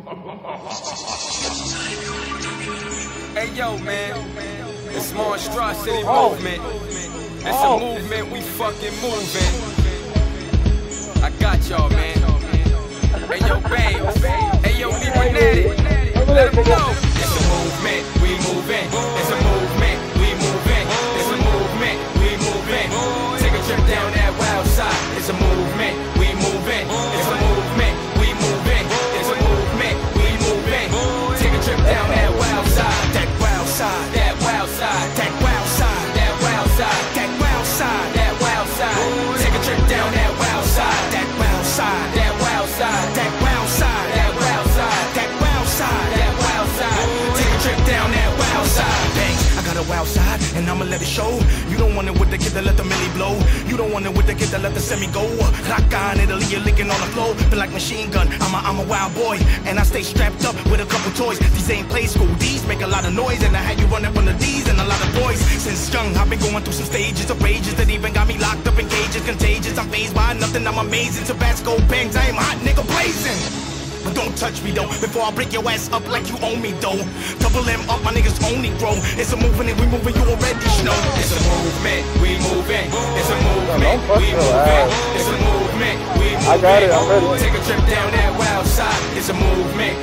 Hey yo, man, it's monstrosity oh. movement. It's a oh. movement, we fucking moving. I got y'all, man. Hey yo, babes. Hey yo, Libranatic. Let them know. It's a movement, we moving. It's a movement, we moving. It's a movement, we moving. Take a trip down that wild side. It's a movement, we I got a wild side, and I'ma let it show. You don't want it with the kid that let the milli blow. You don't want it with the kid that let the semi go. Rock on Italy, you're licking on the floor. Feel like machine gun. I'm a, I'm a wild boy, and I stay strapped up with a couple toys. These ain't play school, these make a lot of noise, and I had you running from the D's and a lot of boys. Since young, I've been going through some stages of rages that even got me locked up in cages, contagious. I'm phased by nothing, I'm amazing. Tabasco bangs, I am hot nigga blazing. But don't touch me though, before I break your ass up like you owe me though. Double M up, my niggas only grow. It's a movement and we moving, you already know. It's a movement, we moving. It's a movement, we moving. It's a movement, we moving. I got it, I'm ready. Take a trip down that wild side. It's a movement,